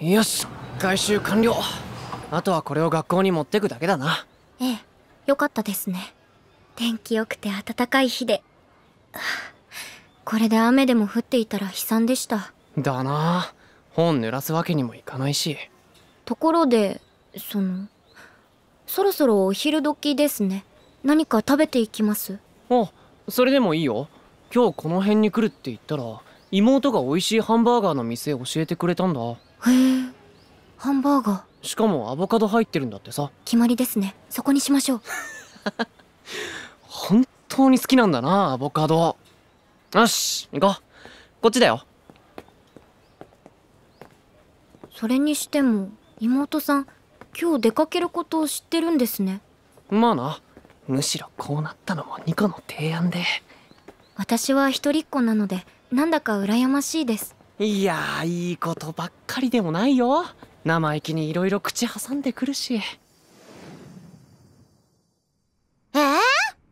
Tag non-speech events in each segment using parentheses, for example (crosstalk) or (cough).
よし回収完了。あとはこれを学校に持ってくだけだな。ええよかったですね。天気良くて暖かい日で。これで雨でも降っていたら悲惨でした。だな。本濡らすわけにもいかないし。ところでそのそろそろお昼時ですね。何か食べていきます？あそれでもいいよ。今日この辺に来るって言ったら妹が美味しいハンバーガーの店教えてくれたんだへえ。ハンバーガー。しかもアボカド入ってるんだってさ。決まりですね。そこにしましょう。(laughs) 本当に好きなんだなアボカド。よし行こう。こっちだよ。それにしても妹さん今日出かけることを知ってるんですね。まあな。むしろこうなったのもニコの提案で。私は一人っ子なのでなんだか羨ましいですいやーいいことばっかりでもないよ。生意気にいろいろ口挟んでくるし。えー、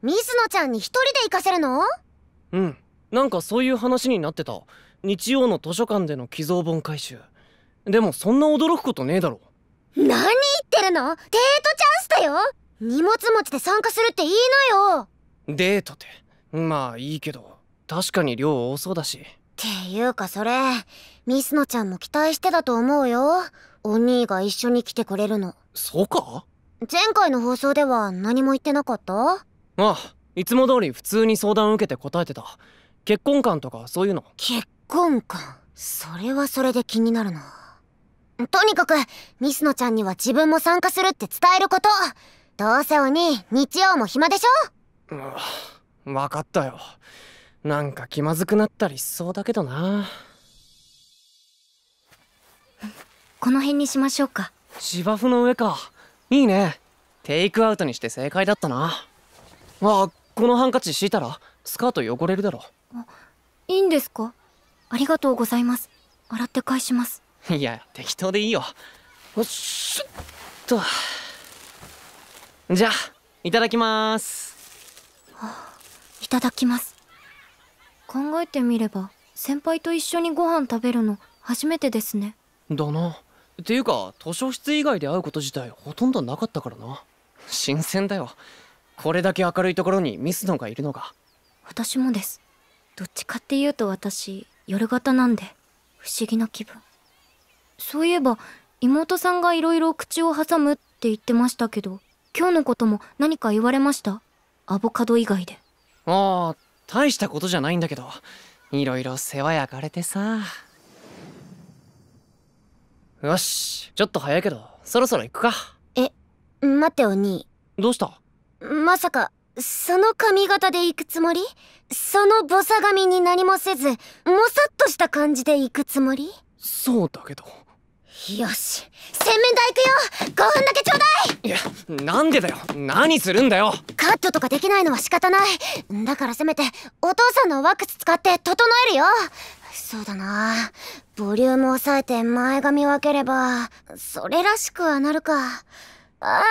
ミスノちゃんに一人で行かせるの？うん。なんかそういう話になってた。日曜の図書館での寄贈本回収。でもそんな驚くことねえだろ。何言ってるの？デートチャンスだよ。荷物持ちで参加するっていいのよ。デートって。まあいいけど。確かに量多そうだし。っていうかそれミスノちゃんも期待してたと思うよ。お兄が一緒に来てくれるの。そうか？前回の放送では何も言ってなかった？ああいつも通り普通に相談受けて答えてた。結婚観とかそういうの。結婚観？それはそれで気になるな。とにかくミスノちゃんには自分も参加するって伝えること。どうせお兄日曜も暇でしょ？うん分かったよなんか気まずくなったりしそうだけどな。この辺にしましょうか。芝生の上か。いいね。テイクアウトにして正解だったな。あこのハンカチ敷いたらスカート汚れるだろ。いいんですか？ありがとうございます。洗って返します。いや適当でいいよ。よっしゃっと。じゃあいただきます。いただきます考えてみれば先輩と一緒にご飯食べるの初めてですね。だな。っていうか図書室以外で会うこと自体ほとんどなかったからな。新鮮だよ。これだけ明るいところにミスノがいるのが。私もです。どっちかっていうと私夜型なんで不思議な気分。そういえば妹さんが色々口を挟むって言ってましたけど今日のことも何か言われました？アボカド以外で。ああ大したことじゃないんだけどいろいろ世話焼かれてさ。よしちょっと早いけどそろそろ行くか。待ってお兄。どうした？まさかその髪型で行くつもり？そのボサ髪に何もせずもさっとした感じで行くつもり？そうだけどよし洗面台行くよ。5分だけちょうだい。いやなんでだよ。何するんだよ。カットとかできないのは仕方ない。だからせめてお父さんのワックス使って整えるよ。そうだな。ボリューム抑えて前髪分ければそれらしくはなるか。あー眉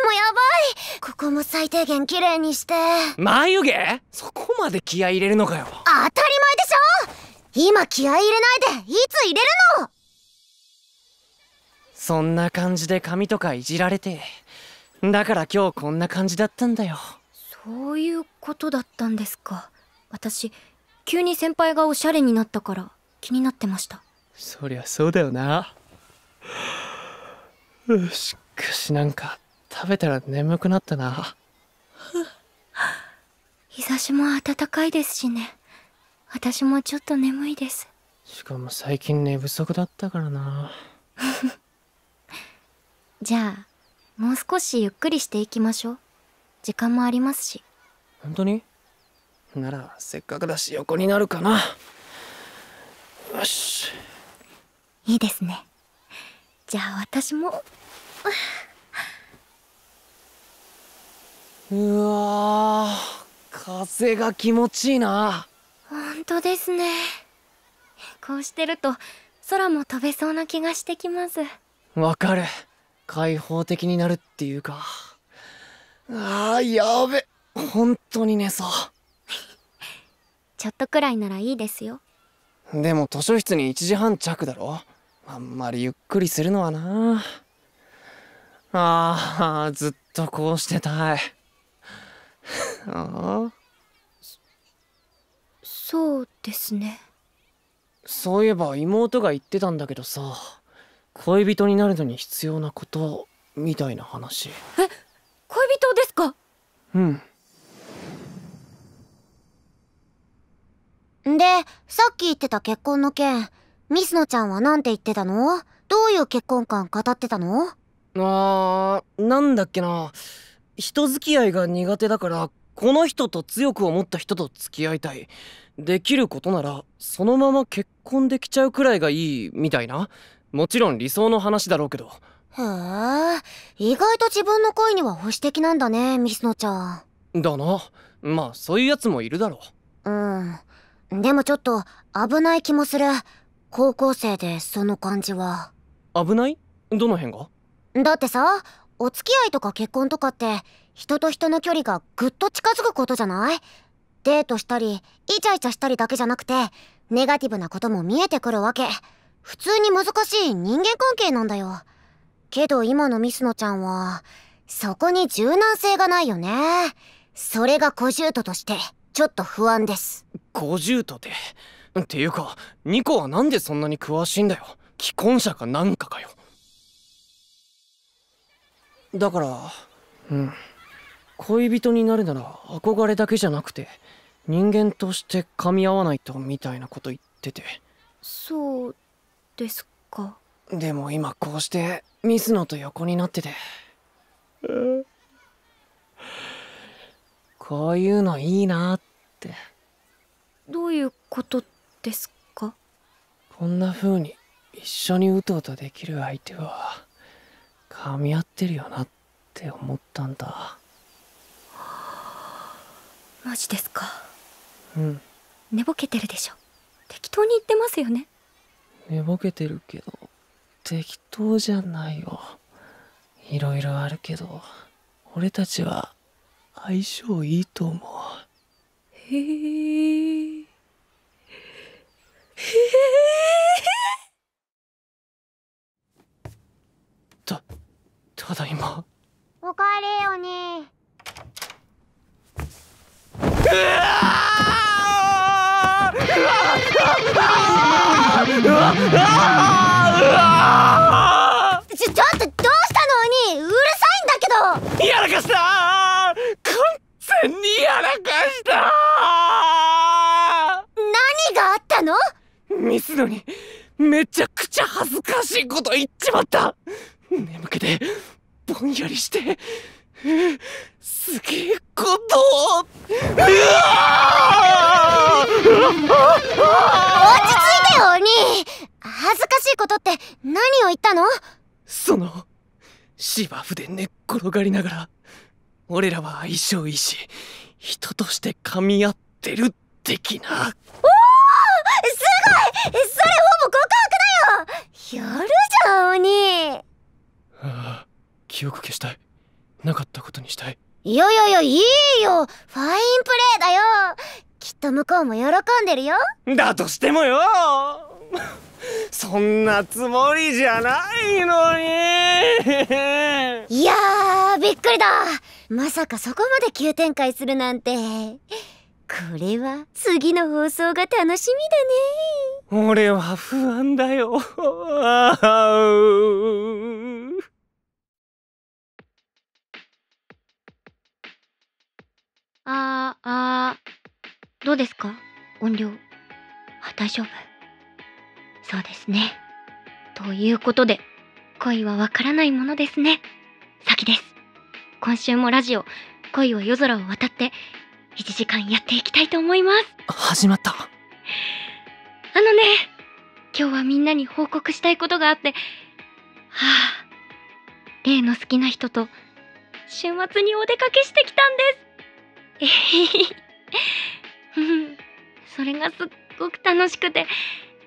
毛もやばい。ここも最低限綺麗にして。眉毛？そこまで気合い入れるのかよ。当たり前でしょ。今気合い入れないでいつ入れるの？そんな感じで髪とかいじられてだから今日こんな感じだったんだよ。そういうことだったんですか。私急に先輩がおしゃれになったから気になってました。そりゃそうだよな。よしかしなんか食べたら眠くなったな。日差しも暖かいですしね。私もちょっと眠いです。しかも最近寝不足だったからな (laughs) じゃあもう少しゆっくりしていきましょう。時間もありますし。本当に？ならせっかくだし横になるかな。よし。いいですね。じゃあ私も。うわー風が気持ちいいな。本当ですね。こうしてると空も飛べそうな気がしてきます。わかる開放的になるっていうか。あーやべ。本当に寝そちょっとくらいならいいですよ。うでも図書室に1時半着だろ。あんまりゆっくりするのはな。ああずっとこうしてたい。ああそうですね。そういえば妹が言ってたんだけどさ恋人になるのに必要なことみたいな話。恋人ですか？うん。でさっき言ってた結婚の件ミスノちゃんは何て言ってたの？どういう結婚観語ってたの？あーなんだっけな。人付き合いが苦手だからこの人と強く思った人と付き合いたい。できることならそのまま結婚できちゃうくらいがいいみたいなもちろん理想の話だろうけど。へえ意外と自分の恋には保守的なんだねミスノちゃん。だな。まあそういうやつもいるだろう。ん。でもちょっと危ない気もする。高校生でその感じは。う危ない？どの辺が？だってさお付き合いとか結婚とかって人と人の距離がぐっと近づくことじゃない？デートしたりイチャイチャしたりだけじゃなくてネガティブなことも見えてくるわけ普通に難しい人間関係なんだよ。けど今のミスノちゃんはそこに柔軟性がないよね。それが小獣人としてちょっと不安です。50とて？っていうかニコはなんでそんなに詳しいんだよ？既婚者かなんかかよ？だからうん。恋人になるなら憧れだけじゃなくて人間として噛み合わないとみたいなこと言ってて。そうですか？でも今こうしてミスノと横になってて。こういうのいいなって。どういうことですか？こんな風に一緒にうとうとできる相手は噛み合ってるよなって思ったんだ。マジですか？うん。寝ぼけてるでしょ。適当に言ってますよね寝ぼけてるけど適当じゃないよいろいろあるけど俺たちは相性いいと思う。へえた (laughs) ただいま。おかえりお兄ちょちょっとどうしたの？お兄うるさいんだけど。やらかした完全にやらかした何があったの？ミスのにめちゃくちゃ恥ずかしいこと言っちまった。眠気でぼんやりしてすげえことを。うわ落ちよお兄恥ずかしいことって何を言ったの？その芝生で寝っ転がりながら俺らは相性いいし人として噛み合ってる的な。すごい！それほぼ告白だよ！やるじゃんお兄ああ記憶消したい。なかったことにしたい。いやいやいやいいよ！ファインプレーだよきっと向こうも喜んでるよ。だとしてもよ。(laughs) そんなつもりじゃないのに。いやーびっくりだ。まさかそこまで急展開するなんて。これは次の放送が楽しみだね。俺は不安だよ。あああーあーどうですか？音量。あ大丈夫？そうですね。ということで恋はわからないものですね。さきです。今週もラジオ恋は夜空を渡って1時間やっていきたいと思います。始まった。あのね今日はみんなに報告したいことがあってはあ例の好きな人と週末にお出かけしてきたんです。えへへうんそれがすっごく楽しくて。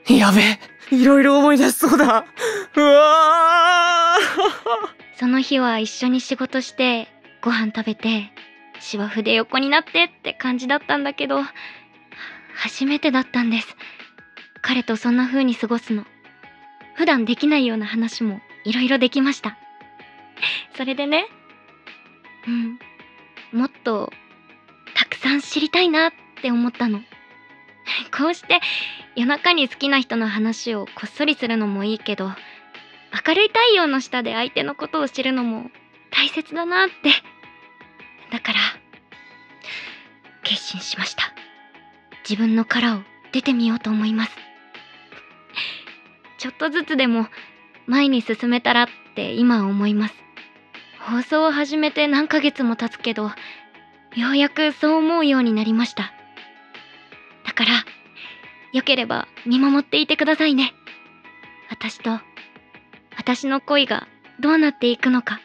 やべえいろいろ思い出しそうだ。うわー。その日は一緒に仕事してご飯食べて芝生で横になってって感じだったんだけど初めてだったんです。彼とそんな風に過ごすの。普段できないような話もいろいろできました。それでね、うん、もっとたくさん知りたいなって思ったの。(laughs) こうして夜中に好きな人の話をこっそりするのもいいけど、明るい太陽の下で相手のことを知るのも大切だなって。だから、決心しました。自分の殻を出てみようと思います。ちょっとずつでも前に進めたらって今思います。放送を始めて何ヶ月も経つけど、ようやくそう思うようになりました。から、よければ見守っていてくださいね。私と、私の恋がどうなっていくのか。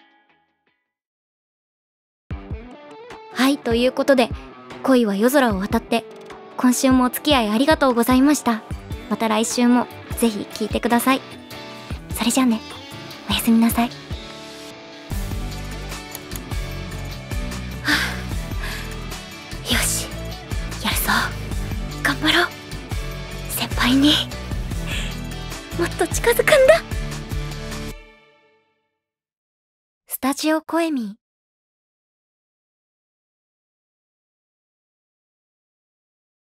はい、ということで、恋は夜空を渡って、今週もお付き合いありがとうございました。また来週もぜひ聞いてください。それじゃあね、おやすみなさい。ジオ声ミー